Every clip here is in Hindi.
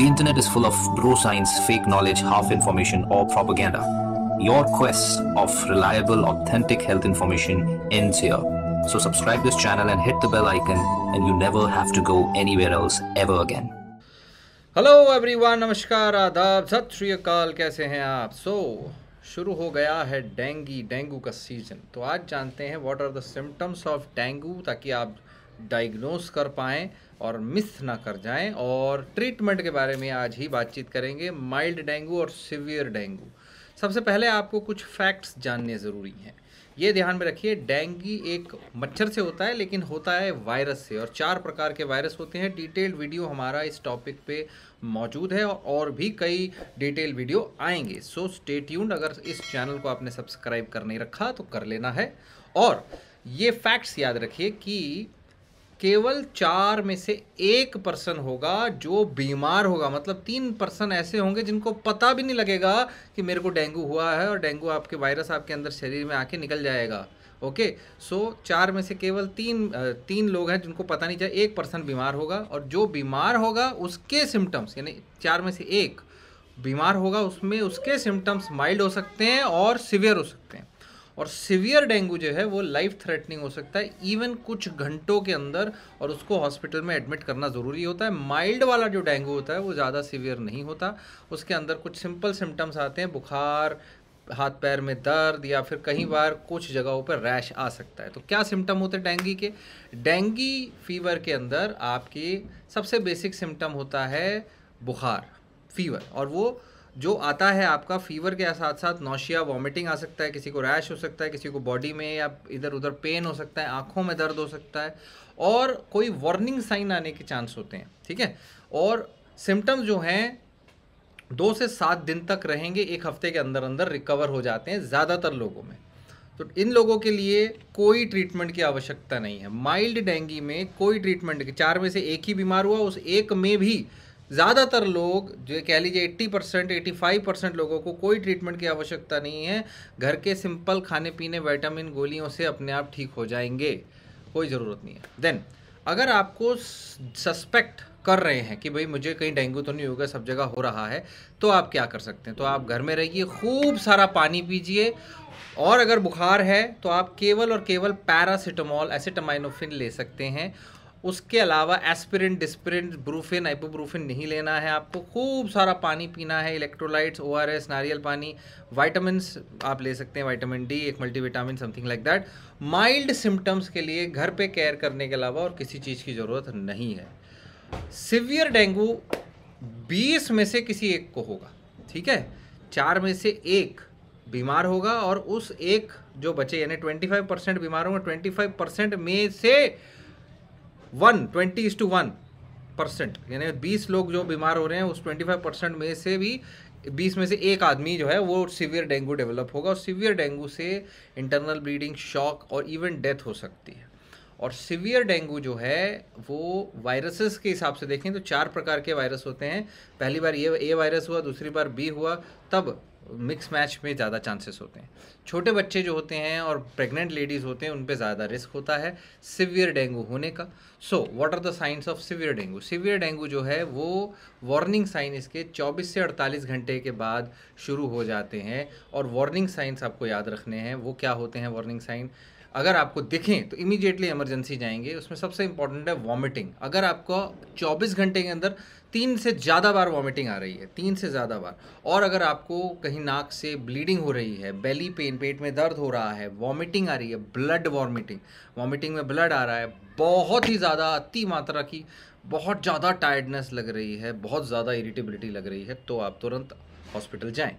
The internet is full of bro science, fake knowledge, half information, or propaganda. Your quest of reliable, authentic health information ends here. So subscribe this channel and hit the bell icon, and you never have to go anywhere else ever again. Hello everyone नमस्कार आदाब सत श्री अकाल कैसे हैं आप सो so, शुरू हो गया है डेंगी डेंगू का सीज़न तो आज जानते हैं what are the symptoms of dengue ताकि आप डायग्नोस कर पाएँ और मिस ना कर जाएँ और ट्रीटमेंट के बारे में आज ही बातचीत करेंगे माइल्ड डेंगू और सिवियर डेंगू। सबसे पहले आपको कुछ फैक्ट्स जानने ज़रूरी हैं। ये ध्यान में रखिए, डेंगी एक मच्छर से होता है, लेकिन होता है वायरस से और चार प्रकार के वायरस होते हैं। डिटेल्ड वीडियो हमारा इस टॉपिक पे मौजूद है और भी कई डिटेल वीडियो आएँगे। सो स्टे ट्यून्ड अगर इस चैनल को आपने सब्सक्राइब कर नहीं रखा तो कर लेना है। और ये फैक्ट्स याद रखिए कि केवल चार में से एक पर्सन होगा जो बीमार होगा। मतलब तीन पर्सन ऐसे होंगे जिनको पता भी नहीं लगेगा कि मेरे को डेंगू हुआ है और डेंगू आपके वायरस आपके अंदर शरीर में आके निकल जाएगा। ओके सो चार में से केवल तीन तीन लोग हैं जिनको पता नहीं चाहिए एक पर्सन बीमार होगा और जो बीमार होगा उसके सिम्टम्स यानी चार में से एक बीमार होगा, उसमें उसके सिम्टम्स माइल्ड हो सकते हैं और सिवियर हो सकते हैं। और सिवियर डेंगू जो है वो लाइफ थ्रेटनिंग हो सकता है इवन कुछ घंटों के अंदर और उसको हॉस्पिटल में एडमिट करना ज़रूरी होता है। माइल्ड वाला जो डेंगू होता है वो ज़्यादा सिवियर नहीं होता। उसके अंदर कुछ सिंपल सिम्टम्स आते हैं, बुखार, हाथ पैर में दर्द या फिर कई बार कुछ जगहों पर रैश आ सकता है। तो क्या सिम्टम होते हैं डेंगी के? डेंगी फीवर के अंदर आपकी सबसे बेसिक सिम्टम होता है बुखार फीवर और वो जो आता है आपका फीवर के साथ साथ नौशिया वॉमिटिंग आ सकता है, किसी को रैश हो सकता है, किसी को बॉडी में या इधर उधर पेन हो सकता है, आँखों में दर्द हो सकता है और कोई वार्निंग साइन आने के चांस होते हैं, ठीक है? और सिम्टम्स जो हैं, दो से सात दिन तक रहेंगे, एक हफ़्ते के अंदर अंदर रिकवर हो जाते हैं, ज़्यादातर लोगों में। तो इन लोगों के लिए कोई ट्रीटमेंट की आवश्यकता नहीं है। माइल्ड डेंगी में कोई ट्रीटमेंट चार में से एक ही बीमार हुआ, उस एक में भी ज़्यादातर लोग, जो कह लीजिए 80 परसेंट एटी फाइव परसेंट लोगों को कोई ट्रीटमेंट की आवश्यकता नहीं है। घर के सिंपल खाने पीने विटामिन गोलियों से अपने आप ठीक हो जाएँगे। कोई ज़रूरत नहीं है। देन अगर आपको सस्पेक्ट कर रहे हैं कि भाई मुझे कहीं डेंगू तो नहीं होगा, सब जगह हो रहा है तो आप क्या कर सकते हैं? तो आप घर में रहिए, खूब सारा पानी पीजिए। और अगर बुखार है तो आप केवल और केवल पैरासिटामॉल, एसिटामाइनोफिन ले सकते हैं। उसके अलावा एस्पिरिन, डिस्पिरिन, ब्रूफिन आइपोब्रूफिन नहीं लेना है आपको। खूब सारा पानी पीना है इलेक्ट्रोलाइट्स ओ आर एस नारियल पानी वाइटामिन आप ले सकते हैं वाइटामिन डी एक multivitamin something like that mild symptoms के लिए घर पे केयर करने के अलावा और किसी चीज़ की ज़रूरत नहीं है। सिवियर डेंगू 20 में से किसी एक को होगा, ठीक है? चार में से एक बीमार होगा और उस एक जो बचे, यानी 25 परसेंट बीमार होंगे 25 परसेंट में से one twenty is to one percent यानी बीस लोग जो बीमार हो रहे हैं, उस ट्वेंटी फाइव परसेंट में से भी, बीस में से एक आदमी जो है, वो सीवियर डेंगू डेवलप होगा और सीवियर डेंगू से इंटरनल ब्लीडिंग शॉक और इवन डेथ हो सकती है। और सीवियर डेंगू जो है, वो वायरसेस के हिसाब से देखें तो चार प्रकार के वायरस होते हैं। पहली बार ये ए वायरस हुआ, दूसरी बार बी हुआ, तब मिक्स मैच में ज़्यादा चांसेस होते हैं। छोटे बच्चे जो होते हैं और प्रेग्नेंट लेडीज़ होते हैं उन पर ज़्यादा रिस्क होता है सिवियर डेंगू होने का। So what are the science of severe dengue severe dengue जो है, वो वार्निंग साइन इसके 24 से 48 घंटे के बाद शुरू हो जाते हैं। और वार्निंग साइंस आपको याद रखने हैं, वो क्या होते हैं वार्निंग साइन अगर आपको दिखें तो इमीडिएटली इमरजेंसी जाएँगे। उसमें सबसे इंपॉर्टेंट है वॉमिटिंग अगर आपको 24 घंटे के अंदर तीन से ज़्यादा बार वॉमिटिंग आ रही है, तीन से ज़्यादा बार, और अगर आपको कहीं नाक से ब्लीडिंग हो रही है बेली पेन पेट में दर्द हो रहा है वॉमिटिंग आ रही है ब्लड वॉमिटिंग वॉमिटिंग में ब्लड आ रहा है, बहुत ही ज़्यादा अति मात्रा की, बहुत ज़्यादा टायर्डनेस लग रही है, बहुत ज़्यादा इरिटेबिलिटी लग रही है तो आप तुरंत हॉस्पिटल जाएँ।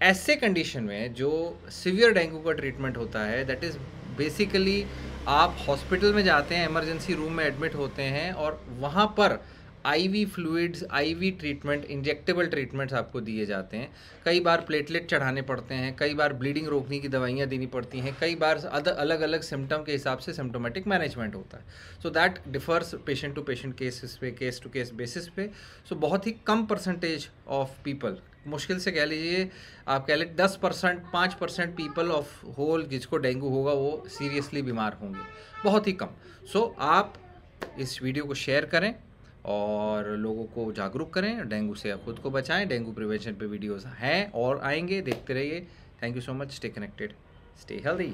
ऐसे कंडीशन में जो सिवियर डेंगू का ट्रीटमेंट होता है दैट इज़ बेसिकली आप हॉस्पिटल में जाते हैं इमरजेंसी रूम में एडमिट होते हैं और वहाँ पर IV fluids IV treatment injectable treatments आपको दिए जाते हैं। कई बार प्लेटलेट चढ़ाने पड़ते हैं कई बार ब्लीडिंग रोकने की दवाइयाँ देनी पड़ती हैं कई बार अलग अलग सिम्टम के हिसाब से सिम्टोमेटिक मैनेजमेंट होता है। So that differs patient to patient cases पे केस टू केस बेसिस पे। सो so, बहुत ही कम परसेंटेज ऑफ़ पीपल मुश्किल से कह लीजिए आप कह लीजिए दस परसेंट पाँच परसेंट पीपल ऑफ़ होल जिसको डेंगू होगा वो सीरियसली बीमार होंगे। बहुत ही कम। सो so, आप इस वीडियो को शेयर करें और लोगों को जागरूक करें डेंगू से खुद को बचाएँ डेंगू प्रिवेंशन पे वीडियोस हैं और आएँगे देखते रहिए। Thank you so much stay connected stay healthy